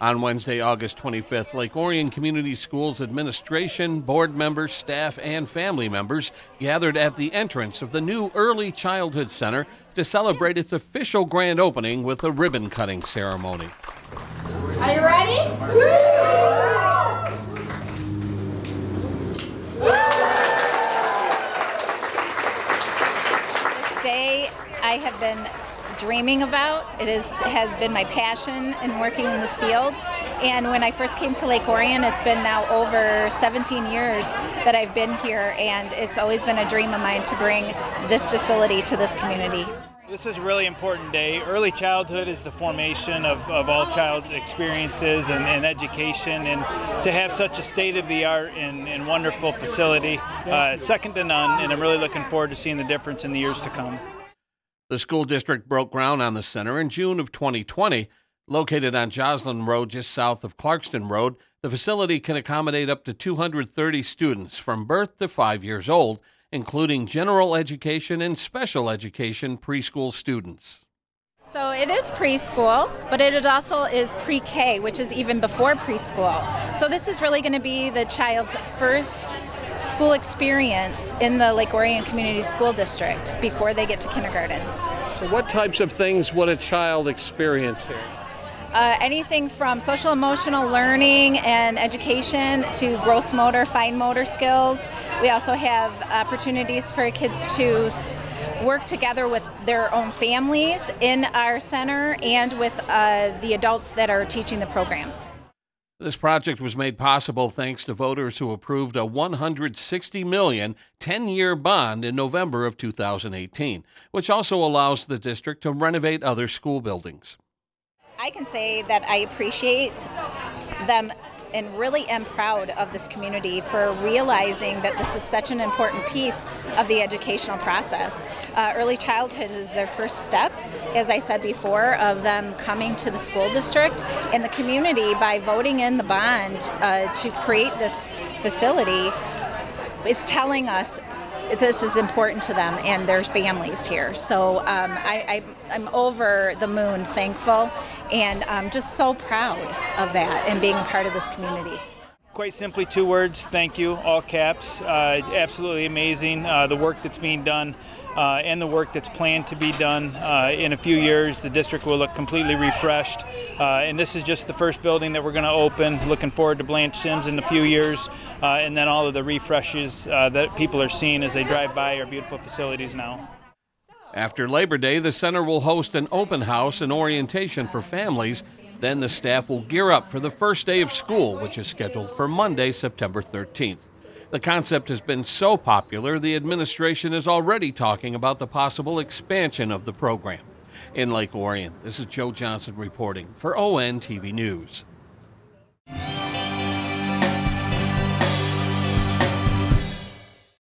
On Wednesday, August 25th, Lake Orion Community Schools administration, board members, staff, and family members gathered at the entrance of the new Early Childhood Center to celebrate its official grand opening with a ribbon cutting ceremony. Are you ready? This day I have been dreaming about. It is, has been my passion in working in this field. And when I first came to Lake Orion, it's been now over 17 years that I've been here, and it's always been a dream of mine to bring this facility to this community. This is a really important day. Early childhood is the formation of, of all child experiences and, and education, and to have such a state of the art and, and wonderful facility, uh, second to none, and I'm really looking forward to seeing the difference in the years to come. The school district broke ground on the center in June of 2020. Located on Joslyn Road, just south of Clarkston Road, the facility can accommodate up to 230 students from birth to five years old, including general education and special education preschool students. So it is preschool, but it also is pre K, which is even before preschool. So this is really going to be the child's first school experience in the Lake Orion Community School District before they get to kindergarten. So, what types of things would a child experience here? Uh, anything from social emotional learning and education to gross motor, fine motor skills. We also have opportunities for kids to work together with their own families in our center and with uh, the adults that are teaching the programs. This project was made possible thanks to voters who approved a 160 million 10-year bond in November of 2018, which also allows the district to renovate other school buildings. I can say that I appreciate them and really am proud of this community for realizing that this is such an important piece of the educational process. Uh, early childhood is their first step, as I said before, of them coming to the school district and the community by voting in the bond uh, to create this facility. It's telling us this is important to them and their families here. So um, I, am over the moon thankful and I'm just so proud of that and being a part of this community. Quite simply, two words thank you, all caps. Uh, absolutely amazing uh, the work that's being done uh, and the work that's planned to be done uh, in a few years. The district will look completely refreshed. Uh, and this is just the first building that we're going to open. Looking forward to Blanche Sims in a few years uh, and then all of the refreshes that people are seeing as they drive by our beautiful facilities now. After Labor Day, the center will host an open house and orientation for families then the staff will gear up for the first day of school, which is scheduled for Monday, September 13th. The concept has been so popular, the administration is already talking about the possible expansion of the program. In Lake Orion, this is Joe Johnson reporting for ON TV News.